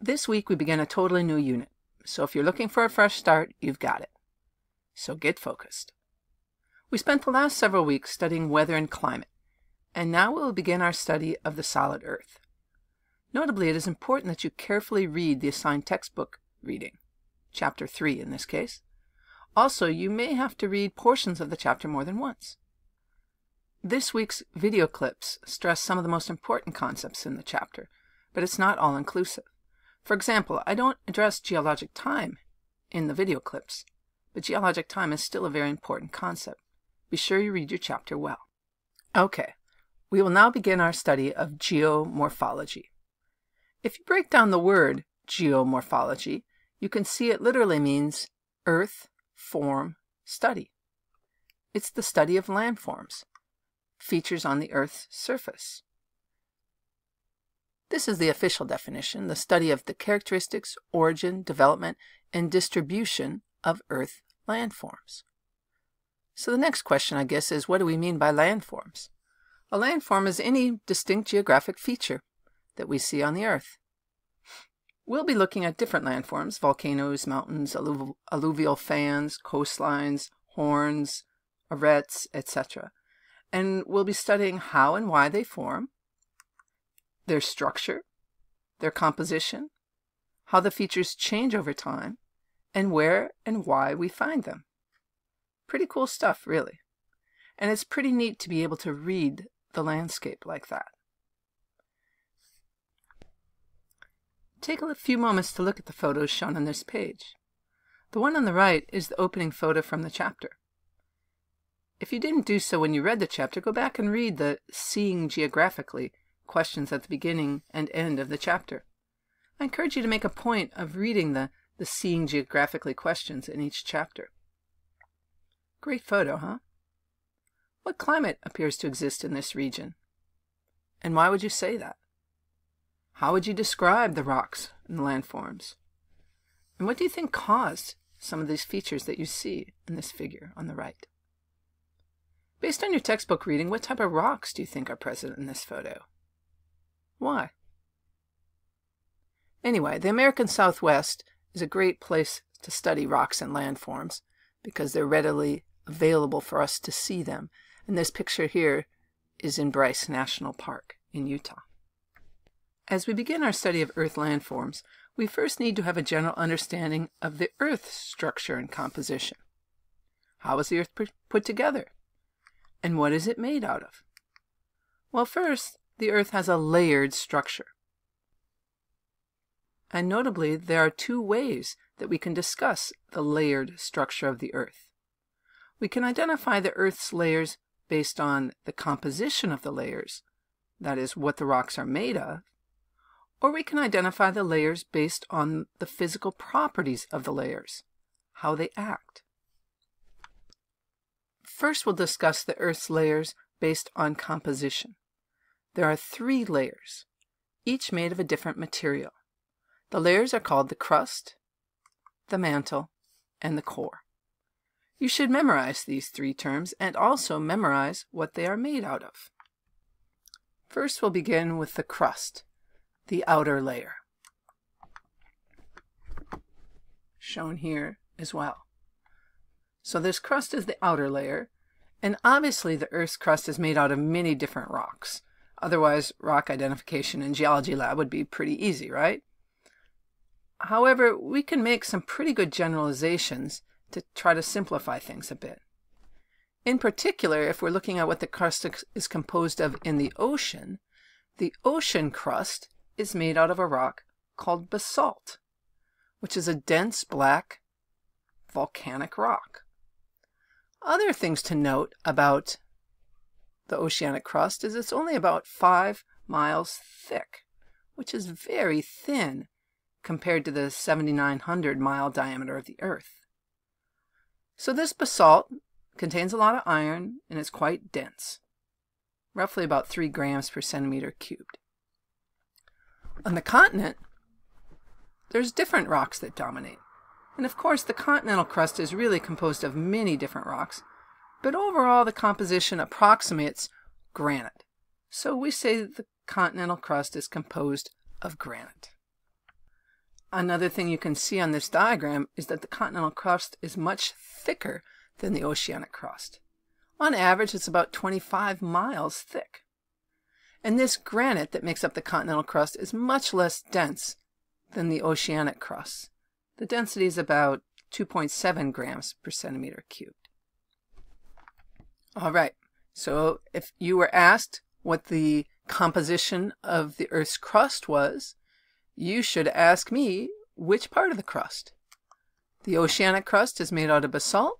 This week we begin a totally new unit, so if you're looking for a fresh start, you've got it. So get focused. We spent the last several weeks studying weather and climate, and now we'll begin our study of the solid Earth. Notably, it is important that you carefully read the assigned textbook reading, Chapter 3 in this case. Also, you may have to read portions of the chapter more than once. This week's video clips stress some of the most important concepts in the chapter, but it's not all inclusive. For example, I don't address geologic time in the video clips, but geologic time is still a very important concept. Be sure you read your chapter well. Okay, we will now begin our study of geomorphology. If you break down the word geomorphology, you can see it literally means earth, form, study. It's the study of landforms, features on the Earth's surface. This is the official definition, the study of the characteristics, origin, development, and distribution of Earth landforms. So the next question, I guess, is what do we mean by landforms? A landform is any distinct geographic feature that we see on the Earth. We'll be looking at different landforms, volcanoes, mountains, alluv alluvial fans, coastlines, horns, arêtes, etc. And we'll be studying how and why they form, their structure, their composition, how the features change over time, and where and why we find them. Pretty cool stuff, really. And it's pretty neat to be able to read the landscape like that. Take a few moments to look at the photos shown on this page. The one on the right is the opening photo from the chapter. If you didn't do so when you read the chapter, go back and read the Seeing Geographically questions at the beginning and end of the chapter. I encourage you to make a point of reading the, the Seeing Geographically questions in each chapter. Great photo, huh? What climate appears to exist in this region? And why would you say that? How would you describe the rocks and the landforms? And what do you think caused some of these features that you see in this figure on the right? Based on your textbook reading, what type of rocks do you think are present in this photo? Why? Anyway, the American Southwest is a great place to study rocks and landforms because they're readily available for us to see them. And this picture here is in Bryce National Park in Utah. As we begin our study of Earth landforms, we first need to have a general understanding of the Earth's structure and composition. How is the Earth put together? And what is it made out of? Well, first, the Earth has a layered structure. And notably, there are two ways that we can discuss the layered structure of the Earth. We can identify the Earth's layers based on the composition of the layers, that is, what the rocks are made of, or we can identify the layers based on the physical properties of the layers, how they act. First, we'll discuss the Earth's layers based on composition. There are three layers, each made of a different material. The layers are called the crust, the mantle, and the core. You should memorize these three terms and also memorize what they are made out of. First, we'll begin with the crust, the outer layer, shown here as well. So this crust is the outer layer, and obviously the Earth's crust is made out of many different rocks. Otherwise, rock identification in geology lab would be pretty easy, right? However, we can make some pretty good generalizations to try to simplify things a bit. In particular, if we're looking at what the crust is composed of in the ocean, the ocean crust is made out of a rock called basalt, which is a dense black volcanic rock. Other things to note about the oceanic crust is it's only about five miles thick, which is very thin compared to the 7,900 mile diameter of the Earth. So this basalt contains a lot of iron and is quite dense, roughly about 3 grams per centimeter cubed. On the continent, there's different rocks that dominate. And of course, the continental crust is really composed of many different rocks, but overall the composition approximates granite. So we say the continental crust is composed of granite. Another thing you can see on this diagram is that the continental crust is much thicker than the oceanic crust. On average, it's about 25 miles thick. And this granite that makes up the continental crust is much less dense than the oceanic crust. The density is about 2.7 grams per centimeter cubed. All right, so if you were asked what the composition of the Earth's crust was, you should ask me which part of the crust. The oceanic crust is made out of basalt,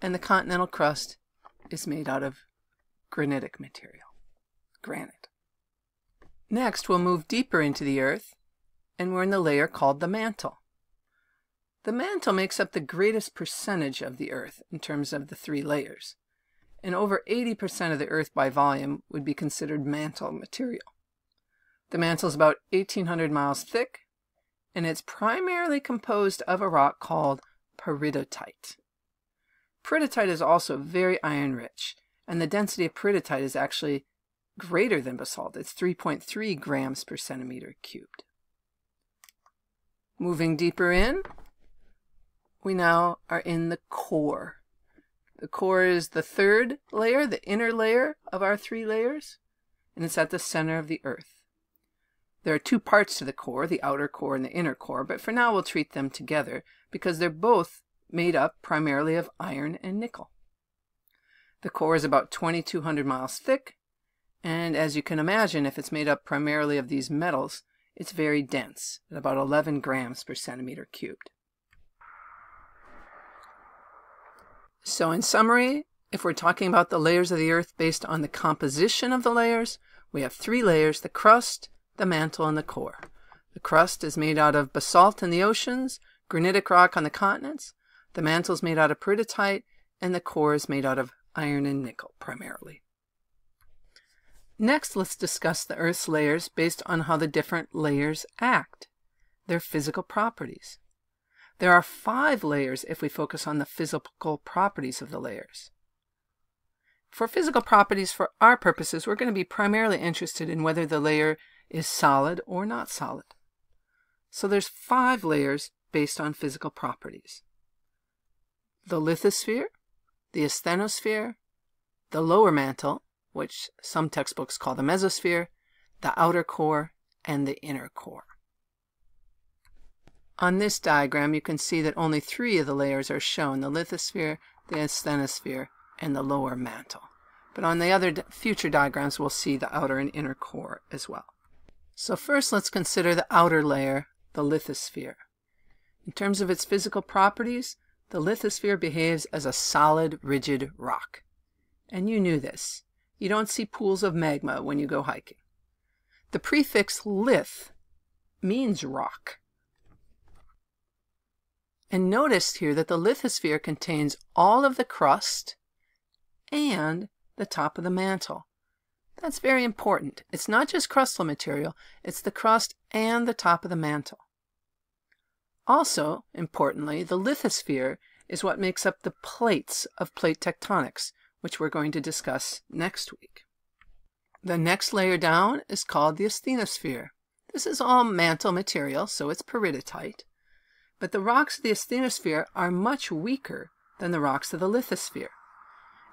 and the continental crust is made out of granitic material, granite. Next, we'll move deeper into the Earth, and we're in the layer called the mantle. The mantle makes up the greatest percentage of the Earth in terms of the three layers, and over 80% of the Earth by volume would be considered mantle material. The mantle is about 1,800 miles thick, and it's primarily composed of a rock called peridotite. Peridotite is also very iron rich, and the density of peridotite is actually greater than basalt. It's 3.3 grams per centimeter cubed. Moving deeper in, we now are in the core. The core is the third layer, the inner layer of our three layers, and it's at the center of the Earth. There are two parts to the core, the outer core and the inner core, but for now we'll treat them together because they're both made up primarily of iron and nickel. The core is about 2,200 miles thick, and as you can imagine, if it's made up primarily of these metals, it's very dense, at about 11 grams per centimeter cubed. So in summary, if we're talking about the layers of the Earth based on the composition of the layers, we have three layers, the crust, the mantle, and the core. The crust is made out of basalt in the oceans, granitic rock on the continents. The mantle is made out of peridotite, and the core is made out of iron and nickel primarily. Next, let's discuss the Earth's layers based on how the different layers act, their physical properties. There are five layers if we focus on the physical properties of the layers. For physical properties, for our purposes, we're going to be primarily interested in whether the layer is solid or not solid. So there's five layers based on physical properties. The lithosphere, the asthenosphere, the lower mantle, which some textbooks call the mesosphere, the outer core, and the inner core. On this diagram, you can see that only three of the layers are shown, the lithosphere, the asthenosphere, and the lower mantle. But on the other future diagrams, we'll see the outer and inner core as well. So first let's consider the outer layer, the lithosphere. In terms of its physical properties, the lithosphere behaves as a solid, rigid rock. And you knew this. You don't see pools of magma when you go hiking. The prefix lith means rock. And notice here that the lithosphere contains all of the crust and the top of the mantle. That's very important. It's not just crustal material, it's the crust and the top of the mantle. Also, importantly, the lithosphere is what makes up the plates of plate tectonics, which we're going to discuss next week. The next layer down is called the asthenosphere. This is all mantle material, so it's peridotite. But the rocks of the asthenosphere are much weaker than the rocks of the lithosphere.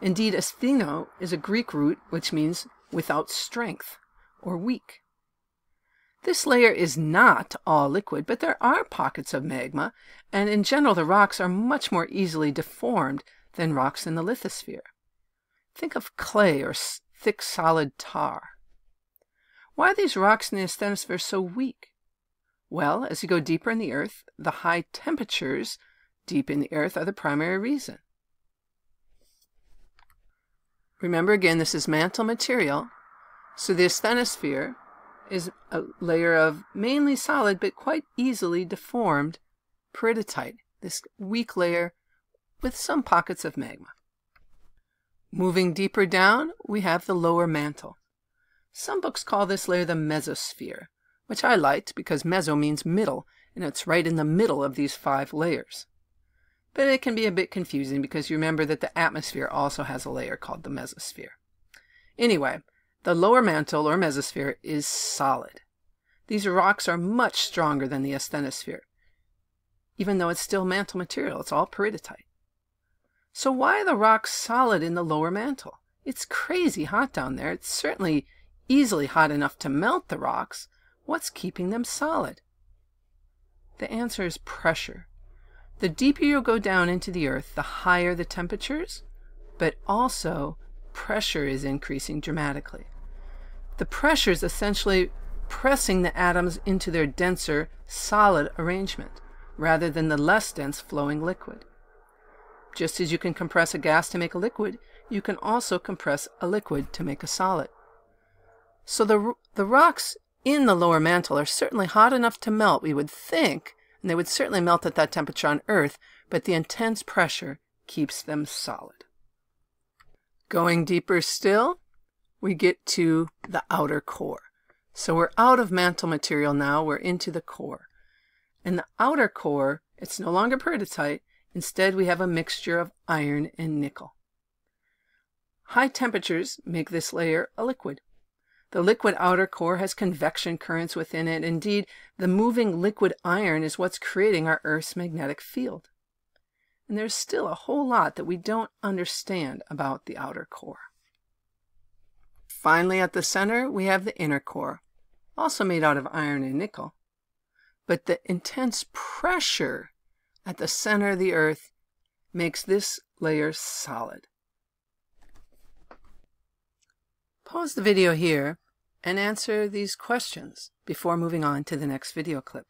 Indeed, astheno is a Greek root which means without strength or weak. This layer is not all liquid, but there are pockets of magma, and in general the rocks are much more easily deformed than rocks in the lithosphere. Think of clay or thick solid tar. Why are these rocks in the asthenosphere so weak? Well, as you go deeper in the earth, the high temperatures deep in the earth are the primary reason. Remember again, this is mantle material. So the asthenosphere is a layer of mainly solid but quite easily deformed peridotite, this weak layer with some pockets of magma. Moving deeper down, we have the lower mantle. Some books call this layer the mesosphere, which I liked because meso means middle, and it's right in the middle of these five layers. But it can be a bit confusing because you remember that the atmosphere also has a layer called the mesosphere. Anyway, the lower mantle or mesosphere is solid. These rocks are much stronger than the asthenosphere, even though it's still mantle material. It's all peridotite. So why are the rocks solid in the lower mantle? It's crazy hot down there. It's certainly easily hot enough to melt the rocks. What's keeping them solid? The answer is pressure. The deeper you go down into the earth, the higher the temperatures, but also pressure is increasing dramatically. The pressure is essentially pressing the atoms into their denser, solid arrangement, rather than the less dense flowing liquid. Just as you can compress a gas to make a liquid, you can also compress a liquid to make a solid. So the, the rocks in the lower mantle are certainly hot enough to melt, we would think, and they would certainly melt at that temperature on Earth, but the intense pressure keeps them solid. Going deeper still, we get to the outer core. So we're out of mantle material now, we're into the core. In the outer core, it's no longer peridotite, instead we have a mixture of iron and nickel. High temperatures make this layer a liquid. The liquid outer core has convection currents within it. Indeed, the moving liquid iron is what's creating our Earth's magnetic field. And there's still a whole lot that we don't understand about the outer core. Finally, at the center, we have the inner core, also made out of iron and nickel. But the intense pressure at the center of the Earth makes this layer solid. Pause the video here and answer these questions before moving on to the next video clip.